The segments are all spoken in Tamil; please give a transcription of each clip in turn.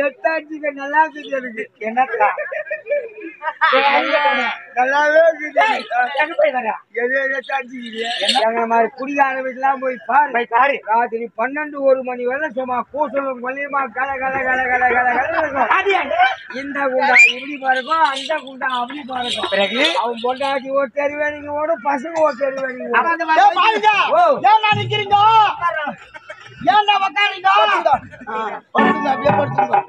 எட்டாச்சுக்க நல்லா இருக்குது எனக்கு. என்னக்கா? நல்லாவே போய் மாதிரி குடிகார வீட்டுலாம் பாரு. பாரு. ராத்திரி பன்னெண்டு ஒரு மணி வரை சும்மா கூசலும் கொல்லியமா கல கல கல கல கல கல? இந்த குண்டா இப்படி பாருக்கும் அந்த குண்டா அப்படி பாருக்கும் பிறகு? அவன் பொண்டாட்டி ஒரு தெருவேணிங்க ஓடும் பசங்க ஒரு தெருவேணிங்க ஓ நிக்கிறீங்க ஏன்டா உக்காரீங்க? படுத்துங்க அப்படியே படுத்துங்க.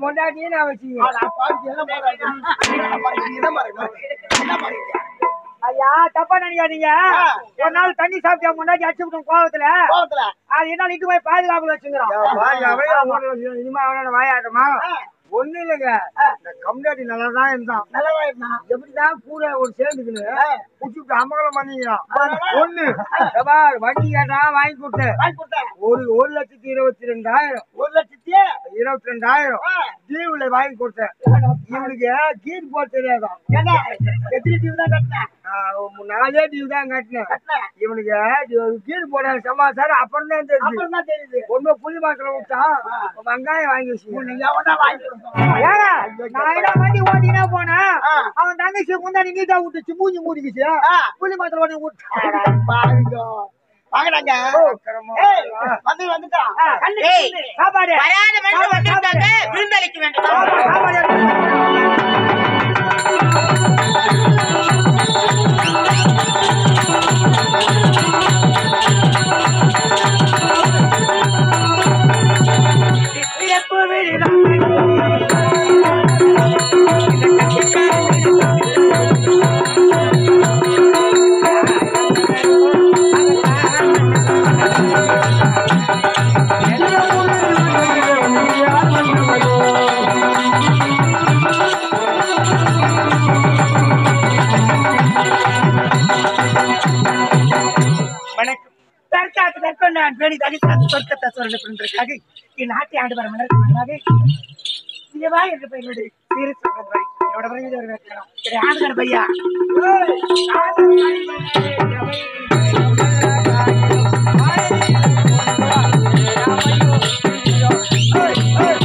பொண்டாட்டியே நான் வச்சுக்கிறேன். ஐயா தப்பா நினைக்காதீங்க. ஒரு நாள் தண்ணி சாப்பிட்டா முன்னாடி அடிச்சு விட்டோம் கோவத்துல. அது என்ன இட்டு போய் பாதுகாப்புல வச்சுக்கிறோம்? இனிமே அவனோட வாயாட்டமா? ஒண்ணு இல்லைங்க. இந்த கம்யூனிட்டி நல்லா தான் இருந்தான். நல்லதா எப்படிதான் கூட ஒரு சேர்ந்துக்கணும் குடிச்சுட்டு அமகலம் பண்ணிக்கிறான். ஒண்ணு வண்டி கேட்டா வாங்கி கொடுத்தேன். வாங்கி கொடுத்தேன். ஒரு ஒரு லட்சத்தி இருபத்தி ரெண்டாயிரம் ஒரு லட்சத்தி? இருபத்தி ரெண்டாயிரம். டிவில வாங்கி கொடுத்தேன். இவனுக்கு கீர் போட தெரியாதான் எத்தனை டிவி தான் கட்டினேன் நாலே டிவி தான் கட்டினேன். இவனுக்கு கீர் போட சமாச்சாரம் அப்புறம் தான் தான் தெரியுது. ஒண்ணு புளி மாத்திரம் விட்டான். வெங்காயம் வாங்கி என்ன வண்டி ஓட்டினா போனேன். ஆ. அவன் தங்கச்சி முந்தாடி நீட்டா விட்டுச்சு மூஞ்சி மூடிக்குச்சு. ஆ. புள்ளி மாத்திரம் ஓட்டி விட்டு பாருங்க வாங்கடாங்க வந்து வந்துட்டான் சாப்பாடு. வராத மனுஷன் வந்திருக்காங்க விருந்தளிக்க வேண்டும். சாப்பாடு வணக்கம் தற்கொண்டு நான் பேணி தனித்தாத்து சொர்க்கத்தை சொல்ல கொண்டிருக்காக என் நாட்டை ஆண்டு வர மன்னர்களாக இதுவா என்று பெயரோடு சீர சொல்றது வரை என்னோட வரையில் ஒரு வேட்கணும் சரி ஆண்டுகிற பையா Hey!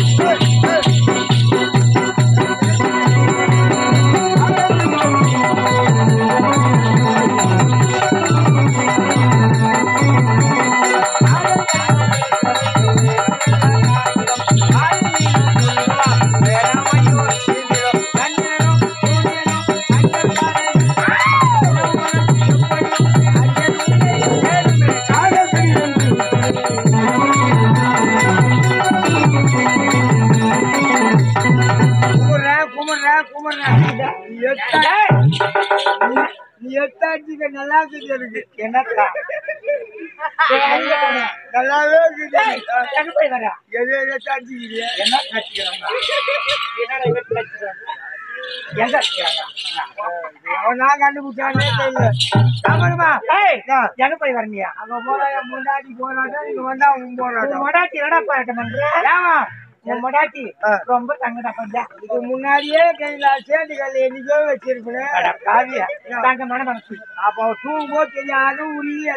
இருக்குது எனக்கு. என்னக்கா? நல்லாவே இருக்குது எது என்ன அங்க என் முன்னாடி போராட்டம் இங்க வந்தா உன் போராட்டம் மொடாட்டி என்னடா பாராட்டம் பண்ற? ஏமா உன் மொடாட்டி. ரொம்ப தங்கடா பண்ற. இது முன்னாடியே கையில கையில என்னைக்கோ காவியா மன மனசு அப்போ தூங்கும் போது தெரியாது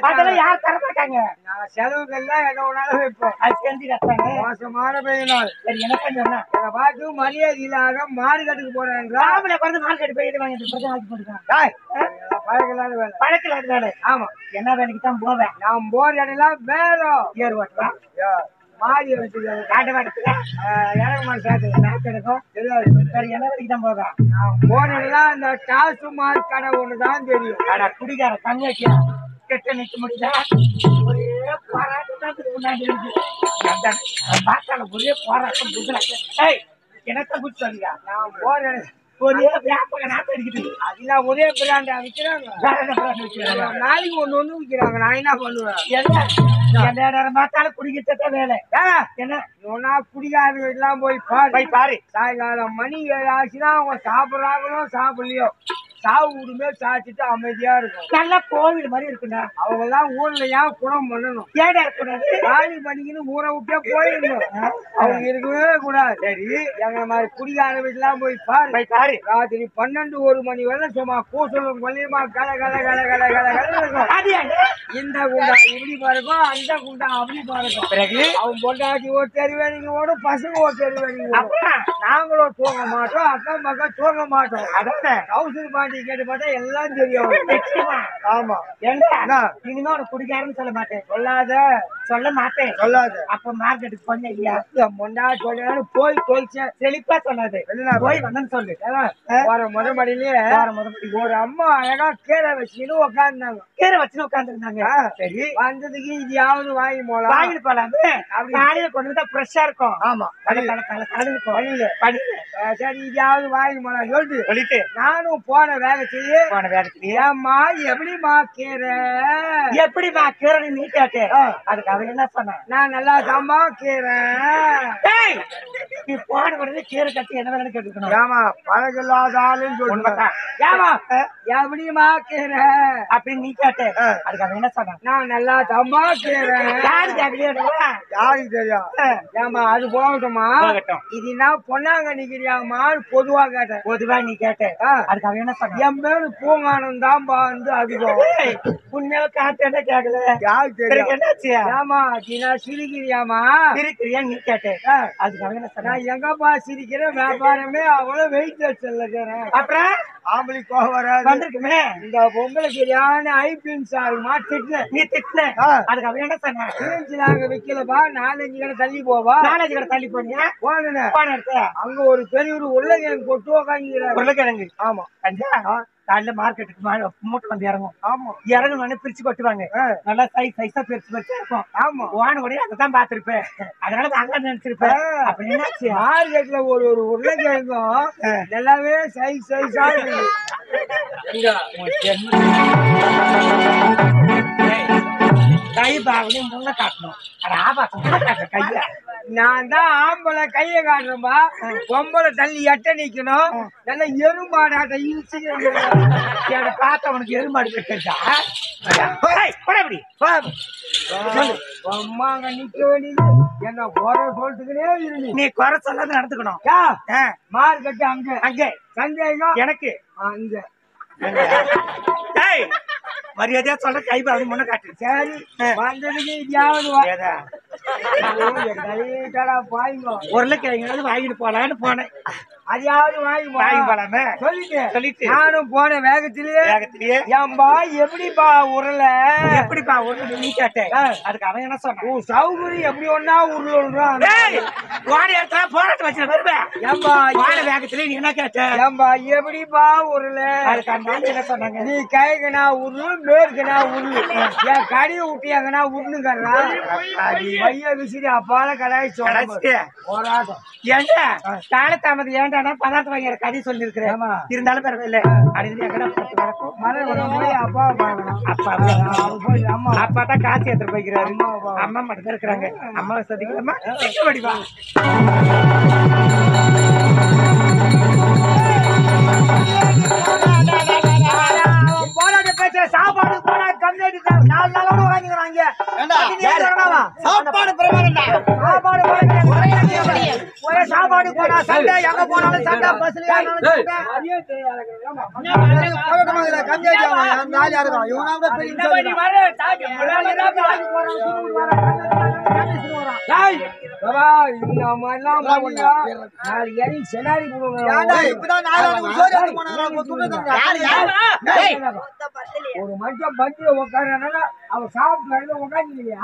அதெல்லாம் தர மாட்டாங்க நான் செலவுக்கெல்லாம் என்ன வேணாலும் வைப்பேன் அது மோசமான சரி என்ன சொன்னா என்னை பார்த்து மரியாதை இல்லாத மாடு கட்டுக்கு போறேன் ராமனை மார்க்கெட் போய் இது வாங்கிட்டு பிரச்சனை ஆக்கி போட்டுருக்காங்க பழக்கலாத வேலை. பழக்கல வேலை. ஆமா. என்ன வேலைக்கு தான் போவேன்? நான் போற இடம்லாம் வேணும் ஏர் மாறி வச்சுருக்காங்க காட்ட வாடத்துல இறங்க மாட்டேன் சேர்த்து எடுக்கும். தெரியாது சரி என்ன வரைக்கும் தான் போவேன் நான் போற அந்த டாஸ்ு மார்க் கடை ஒன்று தான் தெரியும். கடை குடிகார தங்கச்சி கெட்ட நிற்க முடியல ஒரே போராட்டத்துக்கு முன்னாடி இருக்கு. பாக்கால ஒரே போராட்டம் புதுல ஏய் எனக்கு குடிச்சு சொல்லியா நான் போறேன் ஒரே வியாபக நாட்டம் அதெல்லாம் ஒரே பிராண்டா விற்கிறாங்க? நாளைக்கு ஒண்ணு ஒண்ணு விற்கிறாங்க நான் என்ன பண்ணுவேன்? என்ன? நேரம் பார்த்தாலும் குடிக்கிறத வேலை. என்ன? குடிகாரங்க எல்லாம் போய் பாரு. போய் பாரு. சாயங்காலம் மணி ஏழு ஆச்சுன்னா அவங்க சாப்பிட்றாங்களோ சாப்பிடலையோ? சாவு விடுமே சாச்சிட்டு அமைதியா இருக்கும் நல்லா கோவில் மாதிரி இருக்குண்ணா. அவங்க எல்லாம் ஊர்ல ஏன் குணம் பண்ணணும்? ஏடா இருக்கக்கூடாது காலி பண்ணிக்கின்னு ஊரை விட்டே போயிடணும். அவங்க இருக்கவே கூடாது. சரி எங்க மாதிரி குடிகார வீட்டுலாம் போய் பாரு. போய் பாரு. ராத்திரி பன்னெண்டு ஒரு மணி வரை சும்மா கூசலும் கொல்லியமா கல கல கல கல கல கல இருக்கும்? இந்த குண்டா இப்படி பாருக்கும் அந்த குண்டா அப்படி பாருக்கும் பிறகு? அவன் பொண்டாட்டி ஒரு தெருவேணிங்க ஓடும் பசங்க ஒரு தெருவேணிங்க நாங்களும் தூங்க மாட்டோம் அக்கம் பக்கம் தூங்க மாட்டோம். அதான்? கவுசல் பாண்டி கேட்டு பார்த்தா எல்லாம் தெரியும். ஆமா என்ன? இனிமே உனக்கு குடிக்காரன்னு சொல்ல மாட்டேன் சொல்லாத சொல்ல மாட்டேன். சொல்லாத. அப்ப மார்க்கெட்டுக்கு போன இல்லையா? என் பொண்டாட்டி சொல்றான்னு போய் தொலைச்சேன். செழிப்பா சொல்லாது போய் வந்தேன்னு சொல்லு. போற முத மடியிலேயே வார முதல் ஒரு அம்மா அழகா கீரை வச்சுக்கிட்டு உக்காந்தாங்க. கீரை வச்சு உட்காந்துருந்தாங்க சரி. வந்ததுக்கு இதையாவது வாங்கி போலாம். வாங்கிட்டு போலாமே. காலையில கொண்டு வந்தா ஃப்ரெஷ்ஷா இருக்கும். ஆமா. தலை தலை தலை தலைன்னு இருக்கும். வழியில படியில சரி இதையாவது வாங்கி போலாம். சொல்லிட்டு சொல்லிட்டு. நானும் போன வேகத்திலேயே போன வேகத்திலேயே ஏம்மா எப்படிமா கீரை? எப்படிமா கீரை நீ கேட்டு. அதுக்கு அவன் என்ன சொன்ன நான் நல்லா டேய், நீ உடனே கீரை கட்டி என்ன கேட்டுக்கணும். ஏமா பழகில்லாத ஆளுன்னு சொல்லுவேன். ஏமா எப்படிமா கீரை அப்படின்னு நீ கேட்டு. அதுக்கு அவன் என்ன சொன்னான்? நான் நல்லா கீரை யாரு கேட்கலையா யாருக்கு தெரியும்? ஏமா அது போகட்டுமா. இது நான் பொன்னாங்க நிக்கிறியாமான்னு பொதுவா கேட்டேன் பொதுவா நீ கேட்ட. ஆ. அதுக்கு அவன் என்ன சொன்னான்? என் பேரு பூங்கானம் தான்பா வந்து அதிகம் உன்னைய காத்து என்ன கேட்கல? யாருக்கு தெரியும்? என்னாச்சு? ஏமா நீ சிரிக்கிறியாமா இருக்கிறியா நீ கேட்ட ஆ. அதுக்கு அவன் என்ன சொன்னான்? நான் எங்கப்பா சிரிக்கிறேன்? வியாபாரமே அவ்வளவு வெயிட் வச்சிருக்கிறேன் அப்புறம்? ஆம்பளை கோவம் வராது. வந்திருக்குமே. இந்த பொம்பளை சரியான ஐபிஎன்ஸ் ஆகுமா நீ திட்டின. ஆ. அதுக்கு அவன் என்ன சொன்னான்? நாங்க விக்கலப்பா. நாலஞ்சு கடை தள்ளி போவா. நாலேஜ் கடை தள்ளி போனேன். போன அங்க ஒரு பெரிய ஒரு உருளைக்கிழங்கு கொட்டு உக்காந்துக்கிறாரு. உருளைக்கிழங்கு. ஆமா. அஞ்சா காலையில மார்க்கெட்டுக்கு மா- மூட்டை வந்து இறங்கும் ஆமா. இறங்கணும்னு பிரிச்சு கொட்டுவாங்க. ஆ. நல்லா சைஸ் சைஸா பிரிச்சு பிரிச்சு இருக்கும். ஆமா. ஓன கூட அதை தான் பார்த்திருப்பேன். அதனால அங்க நினைச்சிருப்பேன். ஆ. அப்ப என்னாச்சு? மார்க்கெட்ல ஒரு ஒரு உருளைக்கிழங்கும் நல்லாவே சைஸ் சைஸா கை பாவனையும் முன்ன காட்டணும். அது ஆபாசம். கைய நான் தான் ஆம்பளை கைய காட்டுறேன்பா. பொம்பளை தள்ளி எட்ட நிக்கணும். நல்லா எறும்பாடாட்ட இழுச்சுக்கிறேன் என்னை பார்த்து அவனுக்கு எருமாடு அப்படி அம்மாங்க நிக்க வேண்டியது. என்ன போற சொல்லிட்டுக்கினே இருந்து நீ குறை சொல்லாத நடந்துக்கணும். யா, ஆ, மார்க்கெட் அங்க. அங்கே. சந்தேகம்? எனக்கு. அங்க. மரியாதையா சொல்ற கை பாவனை முன்ன காட்டு. சரி வந்ததுக்கு இதாவது பாய்ங்க. உருளைக்கிழங்கு வாங்கிட்டு போலான்னு போனேன். அதையாவது வாங்கி. வாங்கி போலாமே. சொல்லிட்டு. சொல்லிட்டு. நானும் போன வேகத்திலேயே வேகத்திலேயே. ஏன்பா எப்படிப்பா உருள? எப்படிப்பா உருளை நீ கேட்ட அதுக்கு அவன் என்ன சொன்னான்? சௌகரியம் எப்படி ஒன்னா உருளான் டேய், ஓடி இடத்துல போராட்டம் வச்சு வருவேன் ஏன்பா வாழ வேகத்துல நீ என்ன கேட்ட ஏன்பா எப்படிப்பா உருள? அதுக்கு அந்த என்ன சொன்னாங்க? நீ கைக்குனா உருளு மேற்குனா உருளு. என் கடையை விட்டு எங்கன்னா உருளுங்கறா. மைய விசிறி அப்பால கடாய் சொல்ல கடைசியா, போராட்டம். ஏங்க காலத்தாமது ஏன்டா பதார்த்தம் வாங்கிற கதை சொல்லி இருக்கிறேன் ஆமா. இருந்தாலும் பரவாயில்ல. போட்டு வரக்கும் மழை போய் அப்பா அப்பா போய் அம்மா. தான் காசு எடுத்துட்டு போய்க்கிறாரு. அம்மா. அம்மா மட்டும் தான் இருக்கிறாங்க அம்மாவை சதிக்கலாமா வடிவா. போராட்ட பேச்ச போனா கம்மியாடி நாலு நாளோட வாங்கிக்கிறாங்க? சாப்பாடு பிரமாணம்டா சாப்பாடு ஒரே சாப்பாடு போனா சண்டை எங்க போனாலும் சண்டை பஸ்ல நாலு இறங்கி செனாரி. போடுவாங்க. டேய், ஒரு மனுஷன் பந்தில சாப்பிட்டு உட்காந்துலையா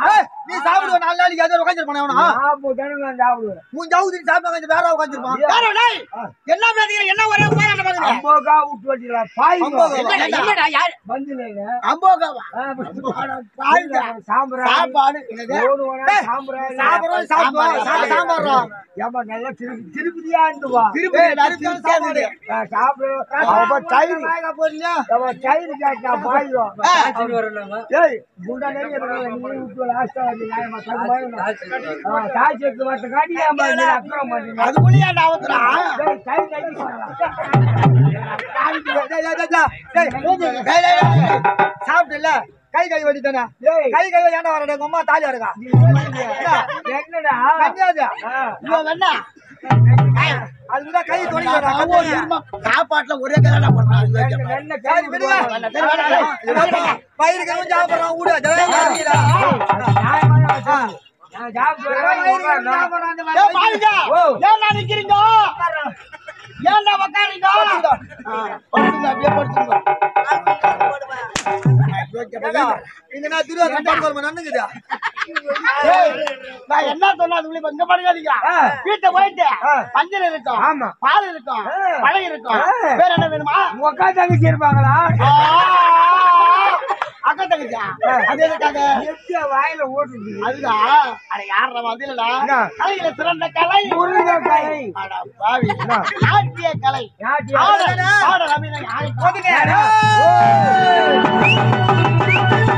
நீ சாப்பிடுவ நாலு நாளைக்கு எதாவது உட்காந்துருப்பானே அவனா? சாப்பிட்டு நான் சாப்பிடுவேன். உன் ஜவுதி சாப்பிட கொஞ்சம் வேற உட்காந்துருப்பான் என்ன பேசுறீங்க? என்ன ஒரே பாக்குறீங்க அம்போகா விட்டு வச்சுக்கலாம் பாய் அம்போகா. சாம்பிராணி. சாப்பிடுறோம் சாப்பிடுவோம் சாப்பிட சாம்பார்ரா ஏம்மா, நல்லா. திருப்பி சாப்பாடு. சாப்பிடு- தயிர் தயிர் கேட்டா பாயிரும். டேய், கை? கை கை வலித்தானே? டேய். கை கை ஏன்டா வரடா? உங்க அம்மா தாலியா இருக்கா? என்னடா? சாப்பாட்டுல ஒரே கல்யாணம் பண்றான் நிக்கிறீங்க? ஏன்டா உக்காருங்க? அப்படியே. நான் என்ன சொன்னா அது இங்க ஆ. வீட்டை போயிட்டு ஆ. பஞ்சல் இருக்கும் ஆமா. பால் இருக்கும். பழம் இருக்கும். வேற என்ன வேணுமா? உங்க அக்கா தங்கச்சி இருப்பாங்களா அக்கா தங்கச்சா அது எதுக்காக? எத்தியா வாயில ஓட்டுது? அதுதான் அட யார வந்திலடா? கலையில சிறந்த கலை. முருங்கைக்காய். அட பாவி. நாட்டிய கலை. நாட்டியம். ஆடல் ஆடல் அபிநயம். யாரை போதுங்க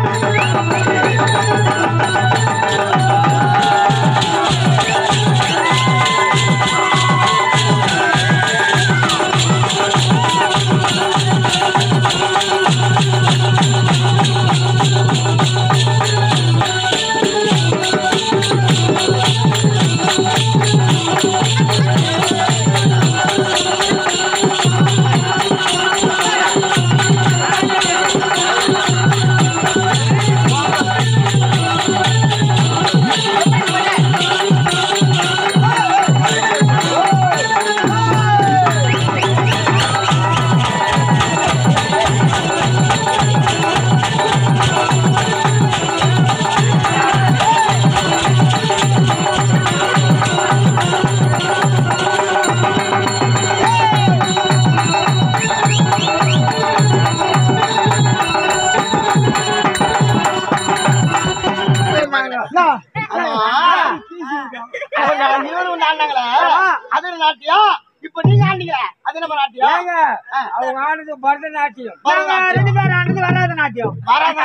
பரதநாட்டியம். ரெண்டு பேரும் வராத நாட்டியம். வராத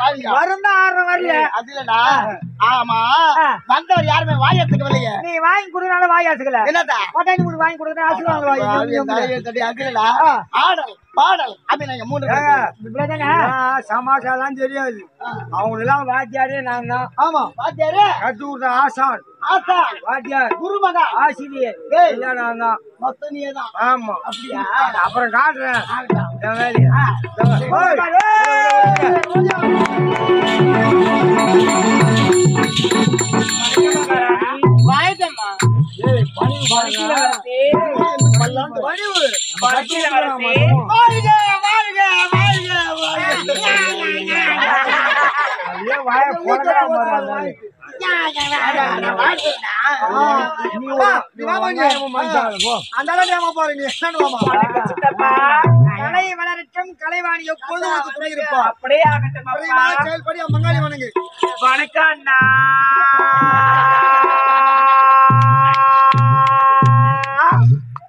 பாருங்க வரும் ஆடுற வரல. அது இல்லடா. ஆமா. வந்தவர் யாருமே வாயத்துக்கு வரலையே நீ வாங்கி கொடுக்கறனால வாயாசுக்கல என்னடா? கூட வாங்கி கொடுக்கறதா ஆசுவாங்க ஆடல் பாடல். அபிநயம் மூணு சமாசாலாம் தெரியாது. அவங்க எல்லாம் வாத்தியாரே நான் தான் ஆமா பாத்தியாரு கத்து கொடுத்த ஆசான். ஆசா வாத்தியார். குருமகா. ஆசிரியர். நான் தான் மொத்தம் தான் ஆமா. அப்படியா? அப்புறம் காட்டுறேன். கலை வளரட்டும் கலைவாணி எப்பொழுதும் உனக்கு துணை இருப்பார் அப்படியே செயல்படி மங்காளி வணங்கு வணக்கம் அண்ணா.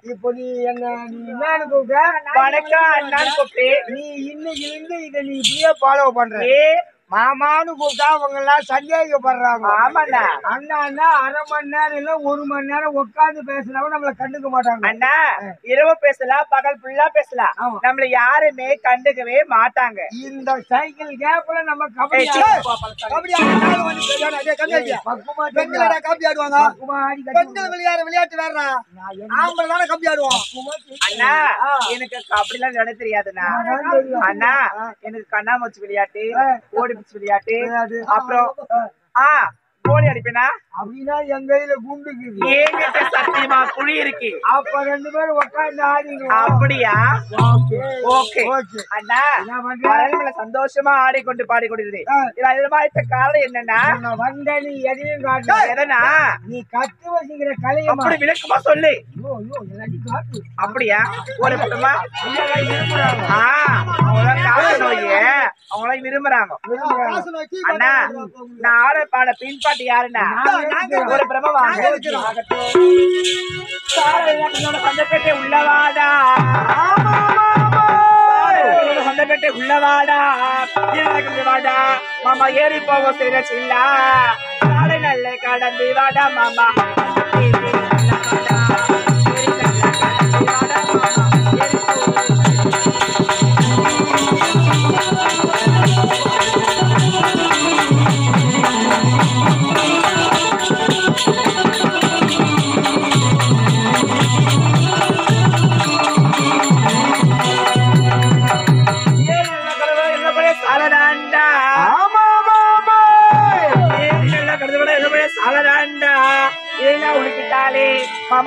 இப்போ நீ என்ன நீ என்னன்னு கூப்பிட்ட? வணக்கம் அண்ணான்னு கூப்பிட்டு நீ இன்னைக்கு இருந்து இதை நீ இப்படியே ஃபாலோ பண்ற மாமான்னு கூப்பிட்டா அவங்க எல்லாம் சந்தேகப்படுறாங்க. ஆமாண்ணா. அண்ணா அரை மணி நேரம் இல்ல ஒரு மணி நேரம் உட்கார்ந்து பேசினாலும் நம்மள கண்டுக்க மாட்டாங்க. அண்ணா இரவு பேசலாம் பகல் ஃபுல்லா பேசலாம். நம்மள யாருமே கண்டுக்கவே மாட்டாங்க. இந்த சைக்கிள் கேப்ல நம்ம கபடி. கபடி கபடி? கபடி ஆடுவாங்க. பெண்கள் விளையாட விளையாட்டு வேறா ஆம்பளை தானே கபடி அண்ணா எனக்கு அப்படிலாம் விளையாட தெரியாதுண்ணா. அண்ணா எனக்கு கண்ணாமூச்சி விளையாட்டு விளையாட்டு அப்புறம் ஆ கோழி அடிப்பேனா? அப்படின்னா என் கையில குண்டுக்குது ஏங்கிட்ட சத்தியமா குழி இருக்கு. அப்ப ரெண்டு பேரும் உட்கார்ந்து ஆடிடுவோம். அப்படியா? ஓகே. அண்ணா? அரண்மனை சந்தோஷமா ஆடிக்கொண்டு பாடிக்கொண்டிருந்தது ஆ. இது அதிகமாய்த்த காரணம் என்னன்னா வந்த நீ எதையும் காட்டு. எதனா நீ கத்து வசிக்கிற கலையமா அப்படி விளக்கமா சொல்லு. அப்படியா? ஒரு பட்டமா எல்லாம் விரும்புறாங்க. அண்ணா நான் ஆட பாட பின்பாட்டு யாருன்னா? ஒரு பிரம வாங்க. பஞ்சப்பேட்டை உள்ளவாடா? கொண்ட பெட்டு உள்ளவாடா? வாடா? மாமா ஏறி போக செய்யற சில்லா சாலை நல்ல கடந்து வாடா மாமா.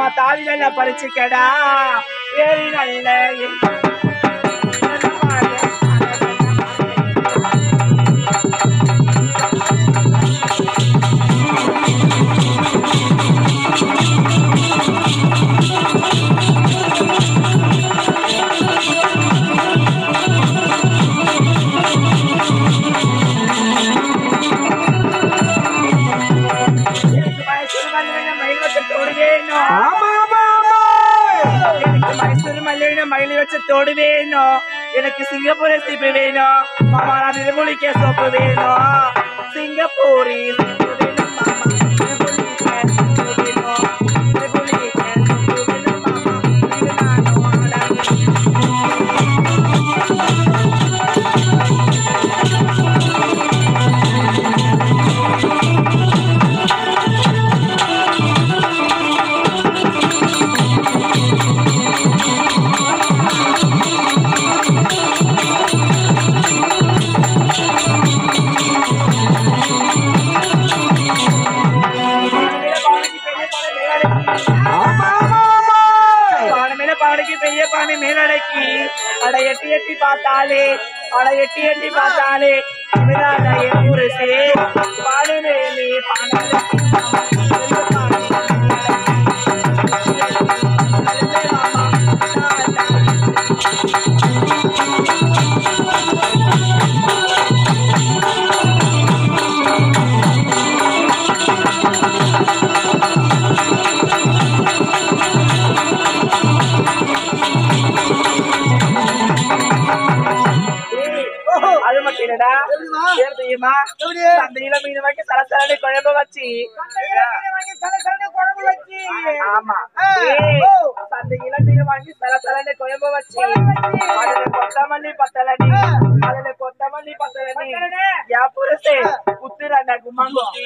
மாமா தாவி நல்ல பறிச்சுக்கடா ஏறி நல்ல வேணும் சிங்கப்பூரில் அட எட்டி தெரியுமா? சந்தையில மீன் வாங்கி சலசலன்னு குழம்பு வச்சு. ஆமா. சந்தையில மீன் வாங்கி சலசலன்னு குழம்பு வச்சு. அதுல கொத்தமல்லி பத்தலடி. அதுல கொத்தமல்லி பத்தலடி. யா புருஷே குத்துறாண்டா கும்மாங்குத்தி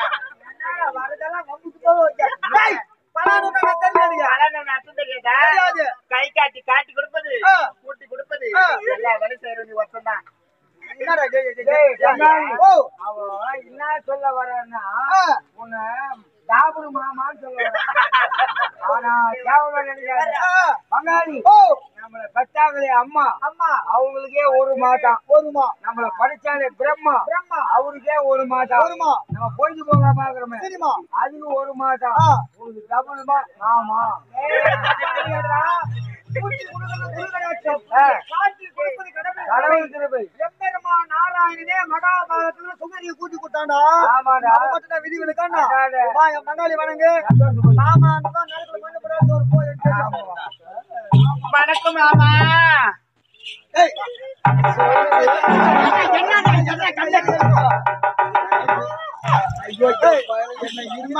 ஆமா டேய், பலானு நான் தெரியாதுயா. பலானவன் அர்த்தம் தெரியாதா தெரியாது. கை காட்டி காட்டி கொடுப்பது ஆ. கூட்டி கொடுப்பது ஆ. எல்லா வேலையும் செய்யற நீ ஒருத்தன் தான் என்னடா டேய், டேய், டேய், டேய், கண்ணாடி. ஓ அவன் என்ன சொல்ல வரேன்னா ஆ. உன்னை டாபுரு மாமான்னு சொல்ல வரேன் ஆனா கேவலம் நினைக்காத ஆ. பங்காளி ஓ நம்மள பெற்றாங்களே அம்மா. அம்மா. அவங்களுக்கே ஒரு மாதம் ஒருமா நம்மள படிச்சாலே பிரம்மா. பிரம்மா. அவருக்கே ஒரு மாதம் ஒருமா நம்ம பொழுது போக பாக்குறோமே சினிமா. அதுக்கு ஒரு மாதம். உனக்கு டபுள்மா ஆமா. கடவுள் கிருபை எம்பெருமான் நாராயணனே மகாபாரதத்துல சுமதியை கூட்டி கொடுத்தாண்டா ஆமாடா. மட்டும் தான் விதி விலக்காண்டா. வா என் பங்காளி வணங்கு. மாமா தான் நேரத்துல மண்ணு போடாது ஒரு போய் வணக்கம் மாமா.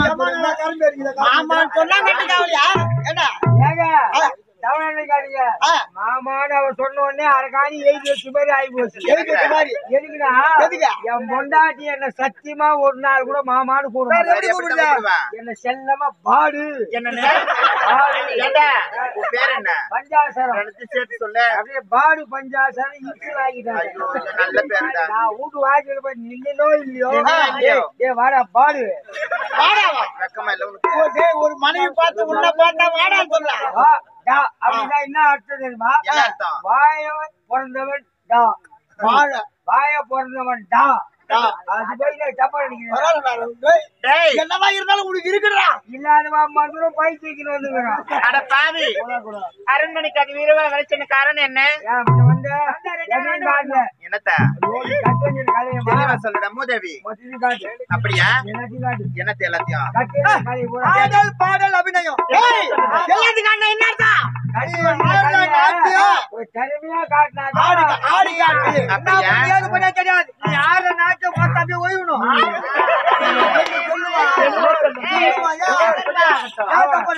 மாமான்னு ஆமான்னு சொன்னா கட்டுக்காவலியா ஏடா மாமான்னு அவன் சொன்ன உடனே அரகாணி எழுதி வச்ச மாதிரி ஆகி போச்சு எழுதி வச்ச மாதிரி. எதுக்குன்னா எதுக்கு? என் பொண்டாட்டி என்ன சத்தியமா ஒரு நாள் கூட மாமான்னு கூப்பிடுவா? என்ன செல்லமா பாடு. என்ன பேர் என்ன? பஞ்சாசரம். சேர்த்து சொல்லு. அப்படியே பாடு பஞ்சாசரம் இன்சல் ஆகிட்டாங்க நான் வீட்டு வாசல் போய் நின்னோ இல்லையோ? ஏய் வாடா பாடு. ஒரு மனைவி பார்த்து உன்னை பார்த்தா வாடான்னு சொல்ல வா, டா அப்படின்னா என்ன அர்த்தம் தெரியுமா? வாய பிறந்தவன் டா வாழ. வாய பிறந்தவன் டா என்னவா இருந்தாலும் உனக்கு இருக்குடா இல்லாதவா மதுரம் பை தூக்கின்னு வந்துக்கிறான் அட பாவி. அரண்மனைக்கு அது வீரவா வெளிச்சன காரணம் என்ன? என்னத்த? சொல்லுடா மூதேவி? அப்படியா? என்னத்த எல்லாத்தையும்? பாடல் பாடல். அபிநயம் என்ன ಯಾರ ನಾಟ್ಯ ಮಾತಾಡಿ ಒಯ್ಯುನು ಯಾವ ತಪ್ಪ